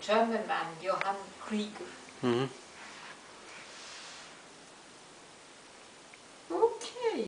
German man Johann Krieger. Mhm.